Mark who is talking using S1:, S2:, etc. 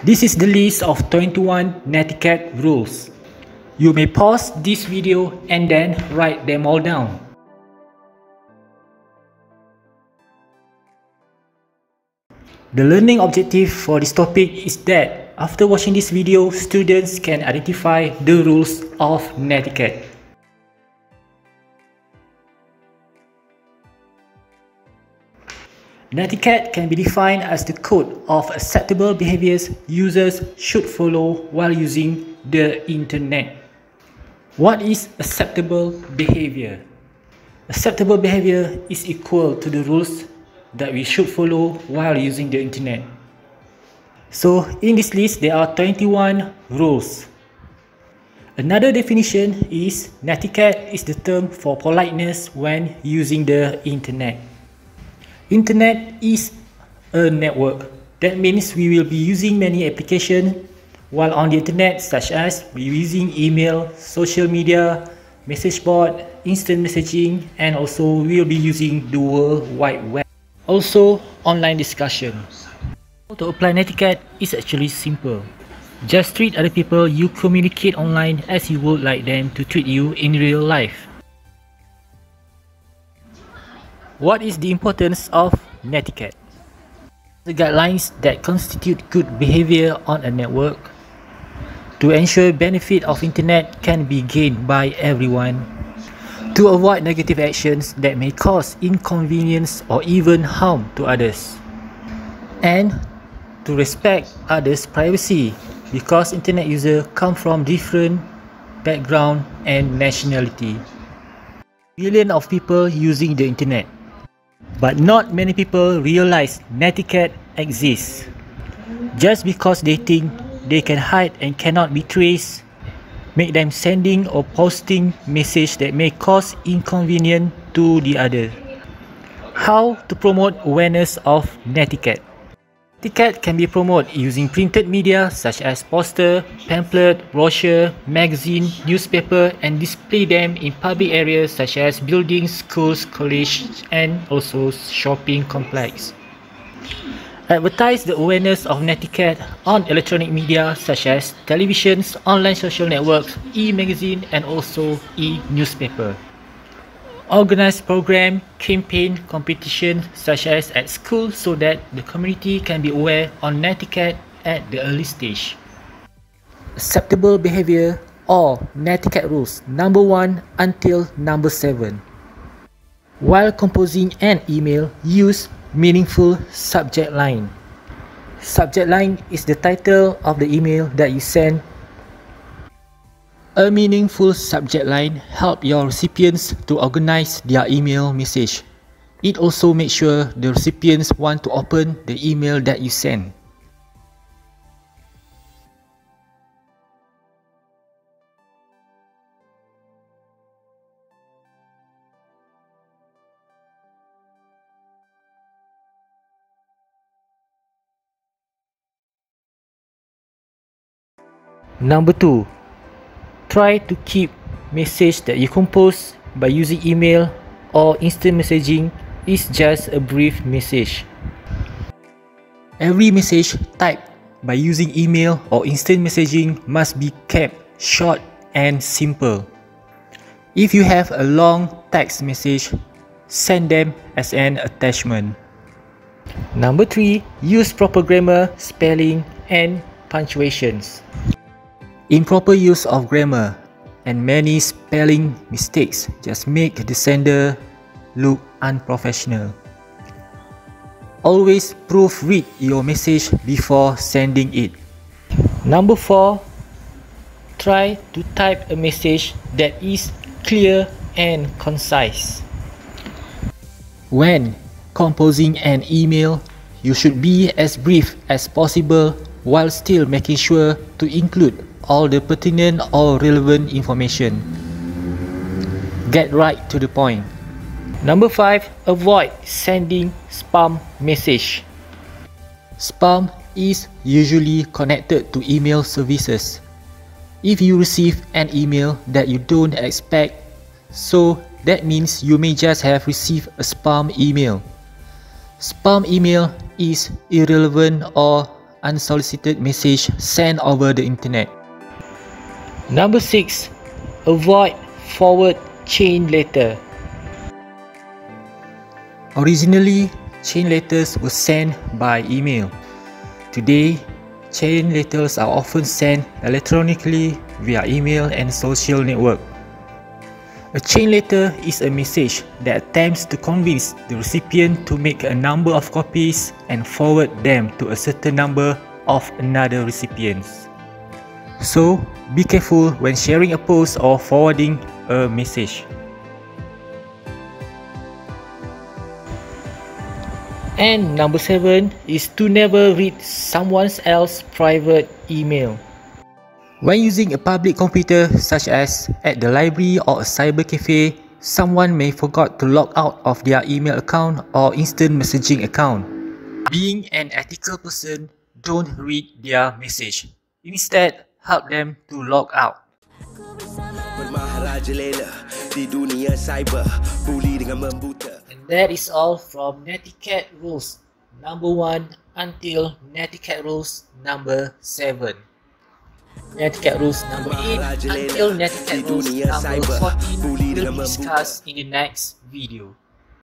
S1: This is the list of 21 netiquette rules. You may pause this video and then write them all down. The learning objective for this topic is that after watching this video, students can identify the rules of netiquette. Netiquette can be defined as the code of acceptable behaviors users should follow while using the internet. What is acceptable behavior? Acceptable behavior is equal to the rules that we should follow while using the internet. So in this list there are 21 rules. Another definition is netiquette is the term for politeness when using the internet. Internet is a network. That means we will be using many applications while on the internet such as we using email, social media, message board, instant messaging and also we will be using the World Wide Web. Also, online discussion. To apply netiquette is actually simple. Just treat other people you communicate online as you would like them to treat you in real life. What is the importance of netiquette? The guidelines that constitute good behavior on a network. To ensure benefit of internet can be gained by everyone. To avoid negative actions that may cause inconvenience or even harm to others. And to respect others privacy because internet users come from different background and nationality. Billion of people using the internet but not many people realize netiquette exists. Just because they think they can hide and cannot be traced, make them sending or posting message that may cause inconvenience to the other. How to promote awareness of netiquette? Netiquette can be promoted using printed media such as poster, pamphlet, brochure, magazine, newspaper and display them in public areas such as buildings, schools, colleges and also shopping complex. Advertise the awareness of netiquette on electronic media such as televisions, online social networks, e-magazine and also e-newspaper organize program, campaign, competition such as at school so that the community can be aware on netiquette at the early stage. Acceptable behavior or netiquette rules number 1 until number 7. While composing an email, use meaningful subject line. Subject line is the title of the email that you send a meaningful subject line help your recipients to organize their email message. It also makes sure the recipients want to open the email that you send. Number 2 try to keep message that you compose by using email or instant messaging is just a brief message. Every message typed by using email or instant messaging must be kept short and simple. If you have a long text message, send them as an attachment. Number 3. Use proper grammar, spelling and punctuations. Improper use of grammar and many spelling mistakes just make the sender look unprofessional. Always proofread your message before sending it. Number 4. Try to type a message that is clear and concise. When composing an email, you should be as brief as possible while still making sure to include all the pertinent or relevant information. Get right to the point. Number 5. Avoid sending spam message. Spam is usually connected to email services. If you receive an email that you don't expect, so that means you may just have received a spam email. Spam email is irrelevant or unsolicited message sent over the internet. Number 6. Avoid forward chain letter. Originally, chain letters were sent by email. Today, chain letters are often sent electronically via email and social network. A chain letter is a message that attempts to convince the recipient to make a number of copies and forward them to a certain number of another recipients. So, be careful when sharing a post or forwarding a message. And number 7 is to never read someone else's private email. When using a public computer such as at the library or a cyber cafe, someone may forgot to log out of their email account or instant messaging account. Being an ethical person, don't read their message. Instead, help them to log out. And that is all from Netiquette Rules number 1 until Netiquette Rules number 7. Netiquette rules number 8 until Netiquette rules number 14 will be discussed in the next video.